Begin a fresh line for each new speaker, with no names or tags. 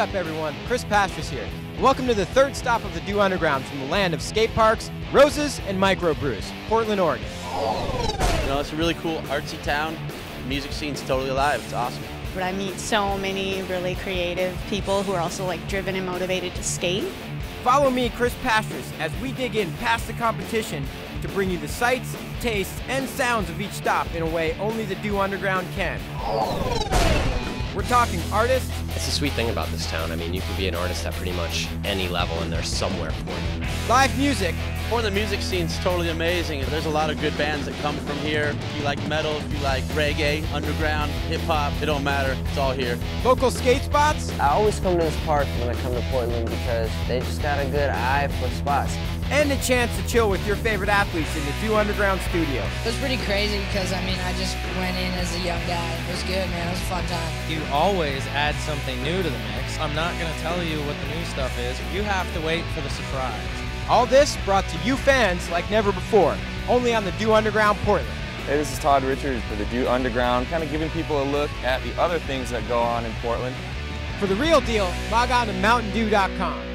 up, everyone? Chris Pastras here. Welcome to the third stop of the Dew Underground from the land of skate parks, roses, and microbrews, Portland, Oregon.
You know, it's a really cool artsy town. The music scene's totally alive. It's awesome.
But I meet so many really creative people who are also like driven and motivated to skate.
Follow me, Chris Pastras, as we dig in past the competition to bring you the sights, tastes, and sounds of each stop in a way only the Dew Underground can. We're talking artists,
It's the sweet thing about this town. I mean, you can be an artist at pretty much any level, and there's somewhere for you.
live music,
Portland music scene's totally amazing. There's a lot of good bands that come from here. If you like metal, if you like reggae, underground, hip hop, it don't matter. It's all here.
local skate spots,
I always come to this park when I come to Portland because they just got a good eye for spots.
and a chance to chill with your favorite athletes in the Dew Underground studio.
It was pretty crazy because I mean I just went in as a young guy. It was good, man. It was a fun time.
You always add something new to the mix. I'm not going to tell you what the new stuff is. You have to wait for the surprise.
All this brought to you fans like never before, only on the Dew Underground Portland.
Hey, this is Todd Richards for the Dew Underground, kind of giving people a look at the other things that go on in Portland.
For the real deal, log on to mountaindew.com.